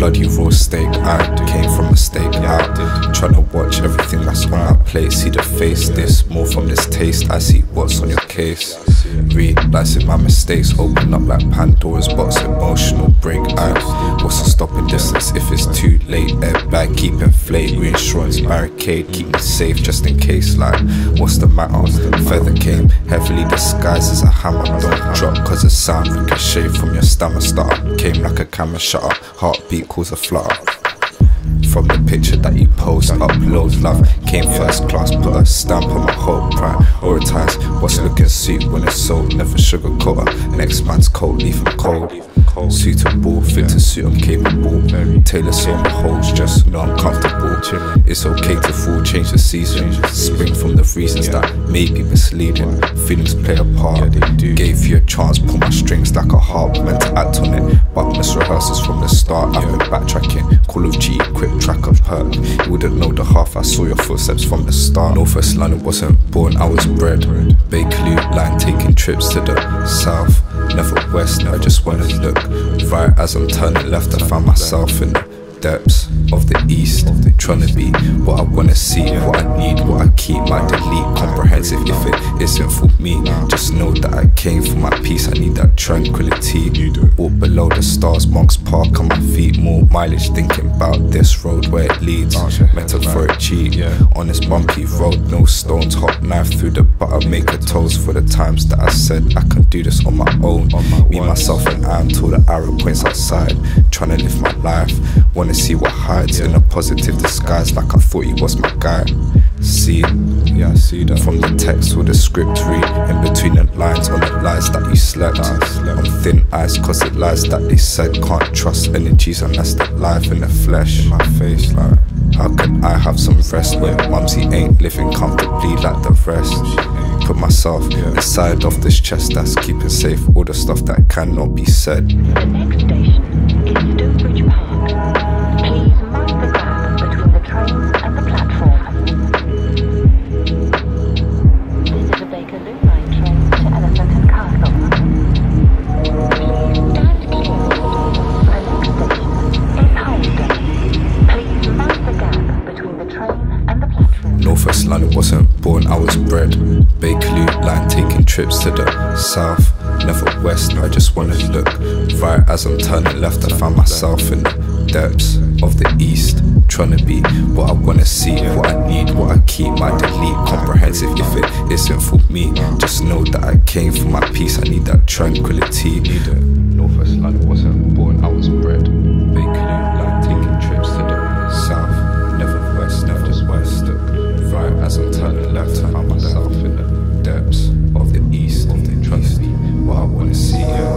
bloody raw steak. I came from a steak out. Trying to watch everything that's on that plate. See the face, this more from this taste. I see what's on your case. Realizing my mistakes, open up like Pandora's box. Emotional break. I stopping distance if it's too late? Airbag keep inflate. Reinsurance barricade keep me safe just in case. Like what's the matter? Feather came heavily disguised as a hammer. Don't drop cause the sound ricochet from your stammer start. Came like a camera shutter. Heartbeat cause a flutter. From the picture that you post, upload love Came first class, put a stamp on my whole Prioritize what's looking sweet when it's sold Never sugarcoat her, next man's cold, leave him cold Suitable, fit to suit, I'm capable. Tailor so my holes, just I'm comfortable. It's okay to fall, change the season. Spring from the reasons that may be misleading. Feelings play a part, they do. Gave you a chance Pull my strings like a harp, meant to act on it. But miss rehearsals from the start I've been backtracking, Call of Duty, quick track of hurt You wouldn't know the half, I saw your footsteps from the start. Northwest London wasn't born, I was bred. Bakerloo line, taking trips to the south. Never west, Now I just wanna look right as I'm turning left. I find myself in the depths of the east, trying to be what I wanna see, what I need, what I keep. My delete comprehensive if it isn't for me. Just know that I came for my peace. I need that tranquility. Walk below the stars, Monk's Park on my feet. More mileage thinking about this road where it leads. Metaphoric cheat on this bumpy road, no stones. Hot knife through the butter, make a toast for the times that I said I can do this on my own. Me, myself, and I until the arrow points outside. Trying to live my life. Wanna see what hides in a positive disguise, like I thought he was my guy. See, yeah, I see that. From the text or the script, read in between the lines on the lies that you slept. On thin ice, cause it lies that they said. Can't trust energies unless they're life in the flesh. In my face, like, how can I have some rest when mumsy ain't living comfortably like the rest? Put myself inside of this chest that's keeping safe all the stuff that cannot be said. Born, I was bred. Bakerloo line taking trips to the south. Never west, I just wanna look right as I'm turning left. I find myself in the depths of the east. Trying to be what I wanna see, what I need, what I keep. My delete comprehensive if it isn't for me. Just know that I came for my peace, I need that tranquility. Northwest London wasn't born, I was bred. Bakerloo the east, trying to be what I wanna see. Yeah.